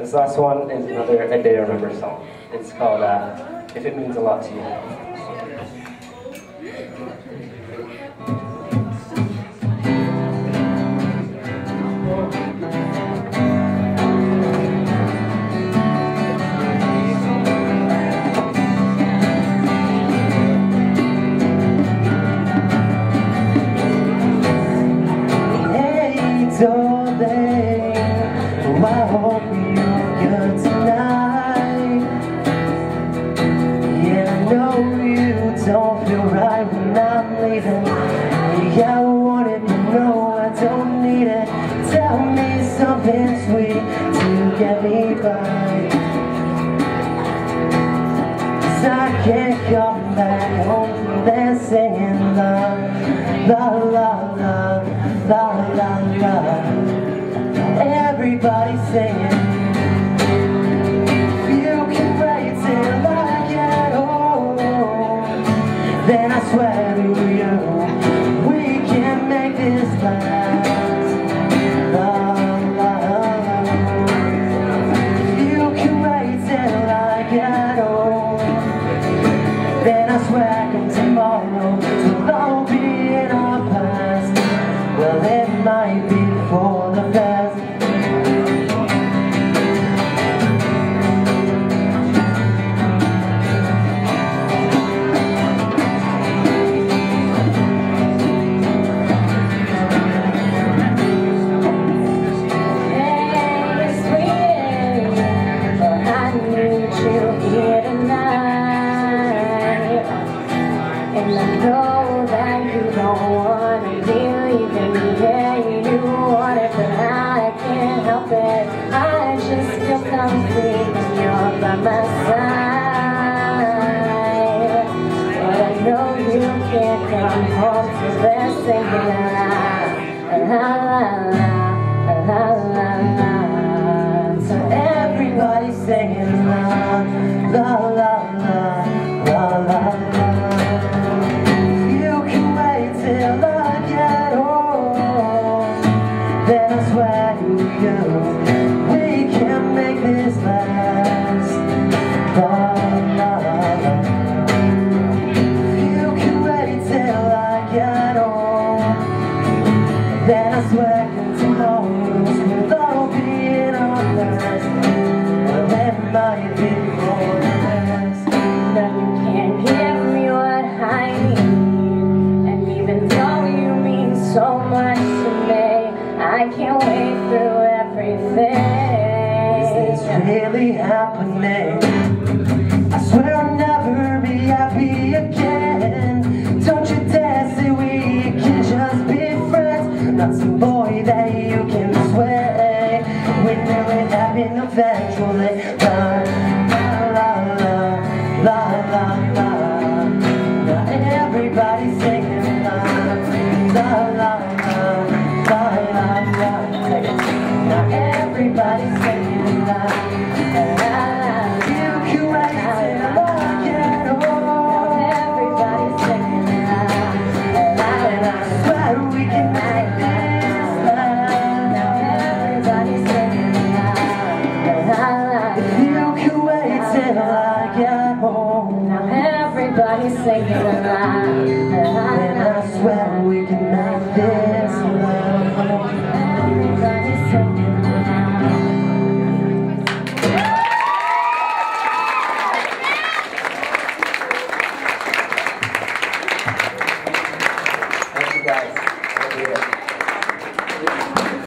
This last one is another A Day Remember song. It's called uh, If It Means a Lot to You. Yeah, I wanted to know I don't need it. Tell me something sweet to get me by. Cause I can't come back home there singing la La la la, la la la. Everybody singing. You can wait till I get home. Then I swear to you I swear come tomorrow Till all be in our past. Well it might be for I just feel complete when you're by my side. But I know you can't come home to that singing la la la la la la So everybody singing la la la la Then I swear tomorrow's will all be in our past Well, that might be for the best Now you can't give me what I need. And even though you mean so much to me I can't wait through everything. Is this really happening? I swear not some boy Everybody's singing along. And I swear we can make this love.